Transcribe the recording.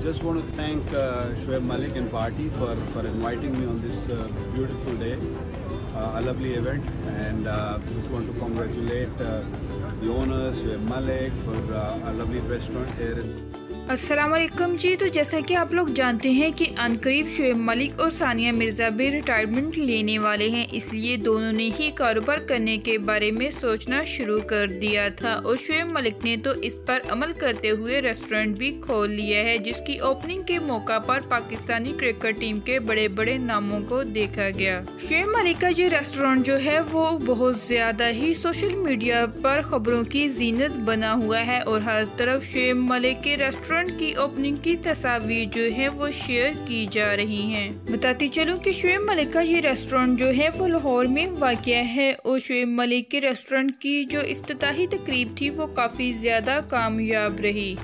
just want to thank uh, Shoaib Malik and party for, for inviting me on this uh, beautiful day, uh, a lovely event, and uh, just want to congratulate uh, the owners, Shoaib Malik, for uh, a lovely restaurant here. वालेकुम जी। तो जैसा कि आप लोग जानते हैं कि अनकरीब शुएब मलिक और सानिया मिर्ज़ा भी रिटायरमेंट लेने वाले हैं, इसलिए दोनों ने ही कारोबार करने के बारे में सोचना शुरू कर दिया था और शुएब मलिक ने तो इस पर अमल करते हुए रेस्टोरेंट भी खोल लिया है, जिसकी ओपनिंग के मौका पर पाकिस्तानी क्रिकेट टीम के बड़े बड़े नामों को देखा गया। शुएब मलिक का ये रेस्टोरेंट जो है, वो बहुत ज़्यादा ही सोशल मीडिया पर खबरों की जीनत बना हुआ है और हर तरफ़ शुएब मलिक के रेस्टोरेंट रेस्टोरेंट की ओपनिंग की तस्वीर जो है वो शेयर की जा रही हैं। बताती चलूँ कि शुएब मलिक का ये रेस्टोरेंट जो है वो लाहौर में वाक़ है और शुएब मलिक के रेस्टोरेंट की जो अफ्ताही तकरीब थी वो काफ़ी ज़्यादा कामयाब रही।